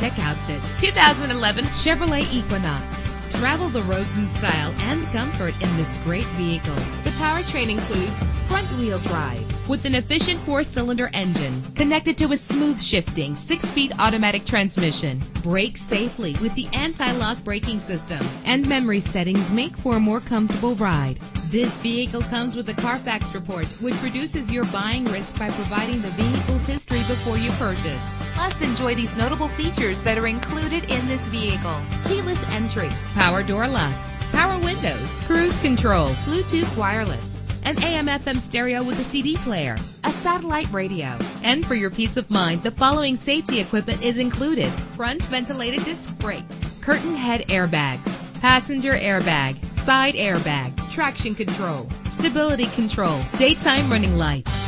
Check out this 2011 Chevrolet Equinox. Travel the roads in style and comfort in this great vehicle. The powertrain includes front-wheel drive with an efficient four-cylinder engine connected to a smooth shifting six-speed automatic transmission. Brake safely with the anti-lock braking system and memory settings make for a more comfortable ride. This vehicle comes with a Carfax report, which reduces your buying risk by providing the vehicle's history before you purchase. Plus, enjoy these notable features that are included in this vehicle. Keyless entry, power door locks, power windows, cruise control, Bluetooth wireless, an AM FM stereo with a CD player, a satellite radio. And for your peace of mind, the following safety equipment is included. Front ventilated disc brakes, curtain head airbags, passenger airbag, side airbag, traction control, stability control, daytime running lights.